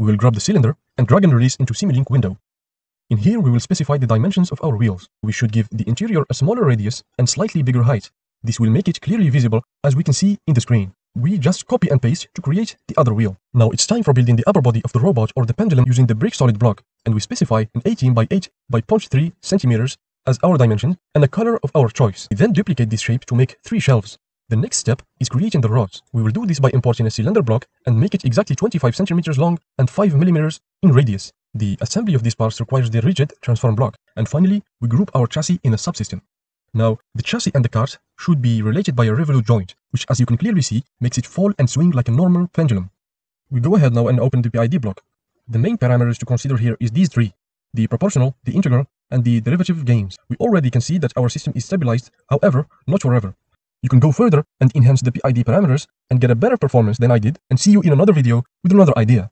we will grab the cylinder and drag and release into Simulink window. In here, we will specify the dimensions of our wheels. We should give the interior a smaller radius and slightly bigger height. This will make it clearly visible as we can see in the screen. We just copy and paste to create the other wheel. Now it's time for building the upper body of the robot or the pendulum using the brick solid block and we specify an 18 by 8 by 0.3 centimeters as our dimension and a color of our choice. We then duplicate this shape to make three shelves. The next step is creating the rods. We will do this by importing a cylinder block and make it exactly 25 centimeters long and 5 millimeters in radius. The assembly of these parts requires the rigid transform block. And finally, we group our chassis in a subsystem. Now, the chassis and the cart should be related by a revolute joint, which as you can clearly see, makes it fall and swing like a normal pendulum. We go ahead now and open the PID block. The main parameters to consider here is these three, the proportional, the integral, and the derivative gains. We already can see that our system is stabilized, however, not forever. You can go further and enhance the PID parameters and get a better performance than I did and see you in another video with another idea.